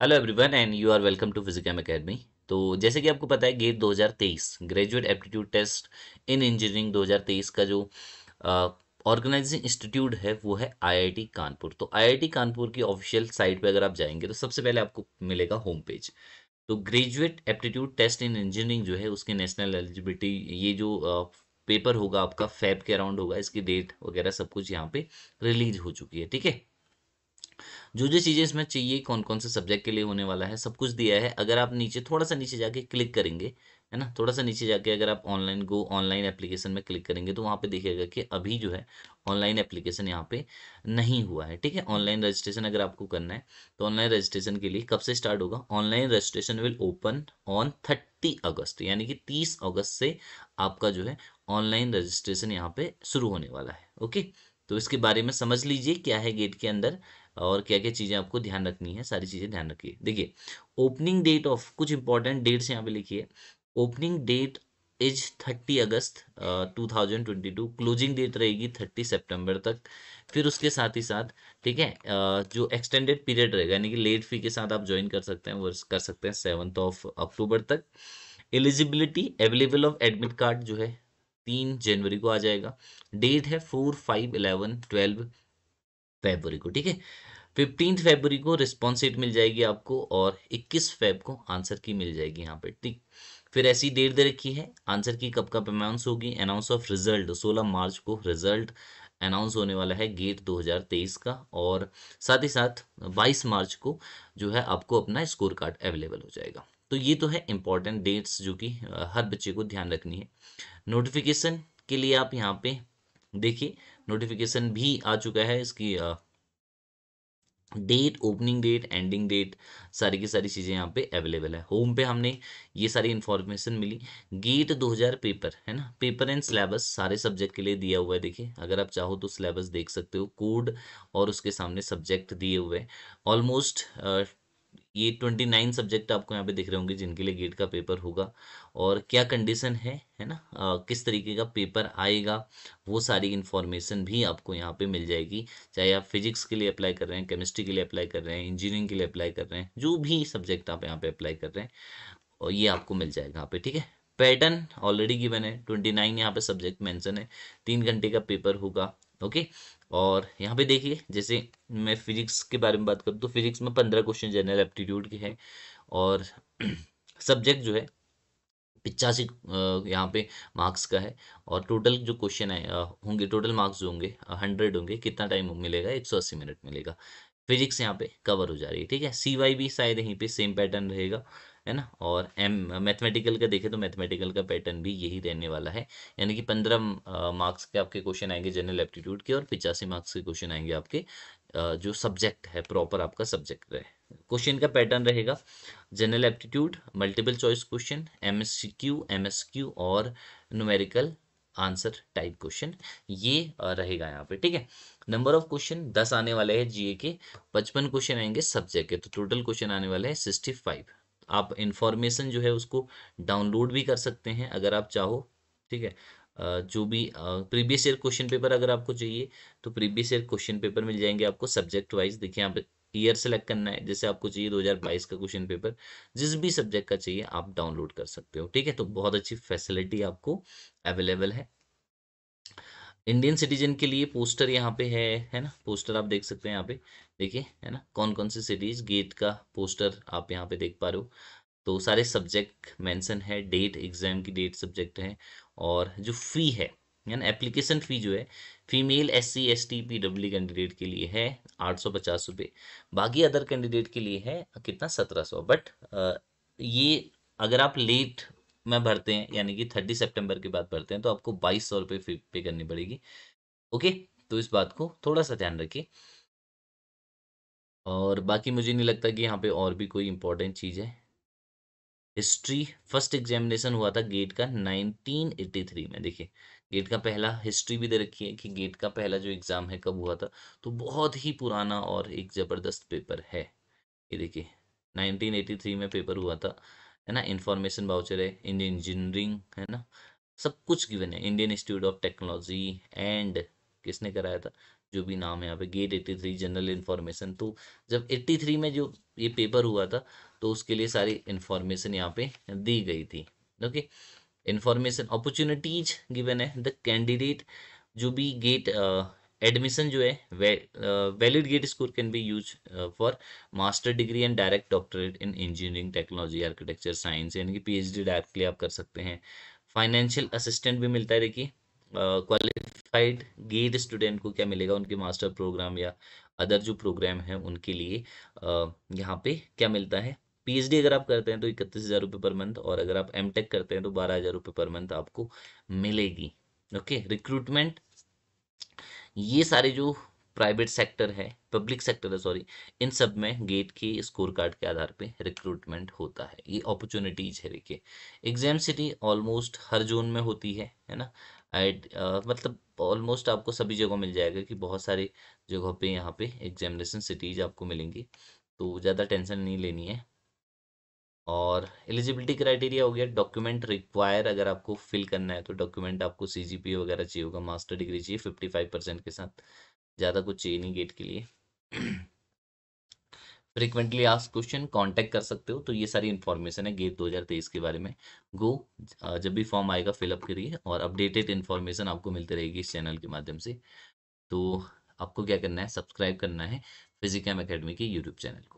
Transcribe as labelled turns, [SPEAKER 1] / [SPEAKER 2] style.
[SPEAKER 1] Hello everyone and you are welcome to Physicum Academy तो जैसे कि आपको पता है GATE 2023 graduate aptitude test in engineering 2023 का जो ऑर्गेनाइजिंग इंस्टीट्यूट है वो है आईआईटी कानपुर तो आईआईटी कानपुर की ऑफिशियल साइट पे अगर आप जाएँगे तो सबसे पहले आपको मिलेगा होम पेज तो graduate aptitude test in engineering जो है उसकी नेशनल एलिजिबिलिटी ये जो uh, पेपर होगा आपका फैब के अराउंड होगा इसकी डेट वगैरह सब कुछ यहाँ पे रिलीज़ हो चुकी है ठीक है? जो जो चीज़ें इसमें चाहिए कौन कौन से सब्जेक्ट के लिए होने वाला है, सब कुछ दिया है। अगर आप नीचे थोड़ा सा नीचे जाके क्लिक करेंगे, है ना थोड़ा सा नीचे जाके अगर आप ऑनलाइन गो ऑनलाइन एप्लीकेशन में क्लिक करेंगे तो वहाँ पे देखिएगा कि अभी जो है ऑनलाइन एप्लीकेशन यहाँ पे नहीं हुआ है। ठीक है ऑनलाइन रजिस्ट्रेशन अगर आपको करना है तो ऑनलाइन रजिस्ट्रेशन के लिए कब से स्टार्ट होगा? Online registration will open on thirty August यानी कि तीस अगस्त से आपका जो है ऑनलाइन रजिस्ट्रेशन यहाँ पे शुरू होने वाला है। ओके तो इसके बारे में समझ लीजिए, क्या है गेट के अंदर और क्या क्या चीज़ें आपको ध्यान रखनी है, सारी चीज़ें ध्यान रखिए। देखिए ओपनिंग डेट ऑफ़ कुछ इंपॉर्टेंट डेट्स यहाँ पे लिखिए। Opening date is thirty August two thousand twenty two closing date रहेगी थर्टी सेप्टेम्बर तक। फिर उसके साथ ही साथ, ठीक है जो एक्सटेंडेड पीरियड रहेगा, यानी कि लेट फ़ी के साथ आप ज्वाइन कर सकते हैं वो कर सकते हैं सेवन्थ ऑफ़ अक्टूबर तक। Eligibility available of admit card जो है, तीन जनवरी को आ जाएगा। डेट है four five eleven twelve February को, ठीक है? फिफ्टींथ फेबरी को रिस्पॉन्स सीट मिल जाएगी आपको और 21 फेब को आंसर की मिल जाएगी यहाँ पे, ठीक? फिर ऐसी डेट दे रखी है आंसर की कब कब अनाउंस होगी? अनाउंस ऑफ़ रिज़ल्ट 16 मार्च को रिज़ल्ट अनाउंस होने वाला है गेट 2023 का और साथ ही साथ 22 मार्च को जो है आपको अपना स्कोर कार्ड अवेलेबल हो जाएगा। तो ये तो है इंपॉर्टेंट डेट्स जो कि हर बच्चे को ध्यान रखनी है। नोटिफिकेशन के लिए आप यहाँ पे देखिए नोटिफिकेशन भी आ चुका है इसकी date opening date ending date सारी की सारी चीज़ें यहाँ पे अवेलेबल है। होम पे हमने ये सारी इन्फॉर्मेशन मिली। गेट 2000 पेपर है ना? पेपर एंड सिलेबस सारे सब्जेक्ट के लिए दिया हुआ है, देखिए। अगर आप चाहो तो सिलेबस देख सकते हो कोड और उसके सामने सब्जेक्ट दिए हुए हैं। ऑलमोस्ट ये ट्वेंटी नाइन सब्जेक्ट आपको यहाँ पे दिख रहे होंगे जिनके लिए गेट का पेपर होगा। और क्या कंडीशन है है ना? आ, किस तरीके का पेपर आएगा वो सारी इन्फॉर्मेशन भी आपको यहाँ पे मिल जाएगी। चाहे आप फिजिक्स के लिए अप्लाई कर रहे हैं केमिस्ट्री के लिए अप्लाई कर रहे हैं इंजीनियरिंग के लिए अप्लाई कर रहे हैं जो भी सब्जेक्ट आप यहाँ पे अप्लाई कर रहे हैं और ये आपको मिल जाएगा यहाँ पे ठीक है? पैटर्न ऑलरेडी गिवन है ट्वेंटी नाइन यहाँ पे सब्जेक्ट मेंशन है तीन घंटे का पेपर होगा। ओके? और यहाँ पे देखिए, जैसे मैं फिजिक्स के बारे में बात करूँ तो फिजिक्स में पंद्रह क्वेश्चन जनरल एप्टीट्यूड के हैं और सब्जेक्ट जो है, पिचासी यहाँ पे मार्क्स का है और टोटल जो क्वेश्चन है होंगे, टोटल मार्क्स जो होंगे हंड्रेड होंगे, कितना टाइम मिलेगा? एक सौ अस्सी मिनट मिलेगा। फिजिक्स यहाँ पे कवर हो जा रही है, ठीक है? सी वाई भी शायद यहीं पे सेम पैटर्न रहेगा। है ना? और एम मैथमेटिकल का देखें तो मैथमेटिकल का पैटर्न भी यही रहने वाला है। यानी कि पंद्रह मार्क्स के आपके क्वेश्चन आएँगे जनरल एप्टीट्यूड के और पिचासी मार्क्स के क्वेश्चन आएँगे आपके जो सब्जेक्ट है प्रॉपर आपका सब्जेक्ट रहे। क्वेश्चन का पैटर्न रहेगा। General aptitude multiple choice question M S Q M S Q और न्यूमेरिकल आंसर टाइप क्वेश्चन ये रहेगा यहाँ पे, ठीक है? नंबर ऑफ़ क्वेश्चन दस आने वाले हैं जीए के। पचपन क्वेश्चन आएँगे सब्जेक्ट के। तो टोटल क्वेश्चन आने वाले हैं सिक्सटी फाइव आप इंफॉर्मेशन जो है उसको डाउनलोड भी कर सकते हैं, अगर आप चाहो, ठीक है? जो भी प्रीवियस ईयर क्वेश्चन पेपर अगर आपको चाहिए तो प्रीवियस ईयर क्वेश्चन पेपर मिल जाएँगे आपको सब्जेक्ट वाइज देखिए, आप ईयर सेलेक्ट करना है, जैसे आपको चाहिए 2022 का क्वेश्चन पेपर जिस भी सब्जेक्ट का चाहिए, आप डाउनलोड कर सकते हो, ठीक है? तो बहुत अच्छी फैसिलिटी आपको अवेलेबल है। इंडियन सिटीजन के लिए पोस्टर यहाँ पे है है ना? पोस्टर आप देख सकते हैं यहाँ पे। देखिए, है ना? कौन कौन सी सिटीज़ गेट का पोस्टर आप यहाँ पे देख पा रहे हो? तो सारे सब्जेक्ट मेंशन है डेट एग्ज़ाम की डेट सब्जेक्ट है और जो फ़ी है यानी एप्लीकेशन फ़ी जो है female S C S T P W candidate के लिए है आठ सौ पचास रुपये बाकी अदर कैंडिडेट के लिए है कितना? सत्रह सौ। बट ये अगर आप लेट में भरते हैं, यानी कि थर्टी सेप्टेम्बर के बाद भरते हैं तो आपको बाईस सौ रुपये फ़ी, पे करनी पड़ेगी। ओके तो इस बात को थोड़ा सा ध्यान रखिए। और बाकी मुझे नहीं लगता कि यहाँ पे और भी कोई इंपॉर्टेंट चीज़ है। हिस्ट्री, फ़र्स्ट एग्जामिनेशन हुआ था गेट का 1983 में, देखिए। गेट का पहला हिस्ट्री भी दे रखी है कि गेट का पहला जो एग्ज़ाम है कब हुआ था तो बहुत ही पुराना और एक ज़बरदस्त पेपर है। ये देखिए 1983 में पेपर हुआ था। है ना? इंफॉर्मेशन बाउचर है इंडियन इंजीनियरिंग है ना? सब कुछ गिवन है। Indian Institute of Technology and किसने कराया था? जो भी नाम है यहाँ पे गेट 83 जनरल इन्फॉर्मेशन तो जब 83 में जो ये पेपर हुआ था तो उसके लिए सारी इन्फॉर्मेशन यहाँ पे दी गई थी। ओके इन्फॉर्मेशन अपॉर्चुनिटीज़ गिवन है। द कैंडिडेट जो भी गेट एडमिशन जो है valid GATE score can be used for master degree and direct doctorate in engineering technology architecture science यानी कि पीएचडी डायरेक्टली आप कर सकते हैं। फाइनेंशियल असिस्टेंट भी मिलता है देखिए। क्वालिफाइड गेट स्टूडेंट को क्या मिलेगा? उनके मास्टर प्रोग्राम या अदर जो प्रोग्राम है उनके लिए uh, यहाँ पे क्या मिलता है? पीएचडी अगर आप करते हैं तो इकतीस हज़ार रुपये पर मंथ और अगर आप एम टेक करते हैं तो बारह हज़ार रुपये पर मंथ आपको मिलेगी। ओके रिक्रूटमेंट ये सारे जो प्राइवेट सेक्टर है पब्लिक सेक्टर है सॉरी इन सब में गेट के स्कोर कार्ड के आधार पे रिक्रूटमेंट होता है। ये अपॉर्चुनिटीज़ है, देखिए। एग्ज़ाम सिटी ऑलमोस्ट हर जोन में होती है है ना? एट मतलब ऑलमोस्ट आपको सभी जगह मिल जाएगा कि बहुत सारे जगहों पे यहाँ पे एग्जामिनेशन सिटीज़ आपको मिलेंगी। तो ज़्यादा टेंशन नहीं लेनी है। और एलिजिबिलिटी क्राइटेरिया हो गया डॉक्यूमेंट रिक्वायर अगर आपको फिल करना है तो डॉक्यूमेंट आपको सी जी पी वगैरह चाहिए होगा मास्टर डिग्री चाहिए फिफ्टी फाइव परसेंट के साथ। ज़्यादा कुछ चाहिए नहीं गेट के लिए। फ्रिक्वेंटली आस्क क्वेश्चन कांटेक्ट कर सकते हो तो ये सारी इन्फॉर्मेशन है गेट 2023 के बारे में। गो जब भी फॉर्म आएगा फिलअप करिए और अपडेटेड इन्फॉर्मेशन आपको मिलती रहेगी इस चैनल के माध्यम से। तो आपको क्या करना है सब्सक्राइब करना है फिजिकम अकेडमी के यूट्यूब चैनल को।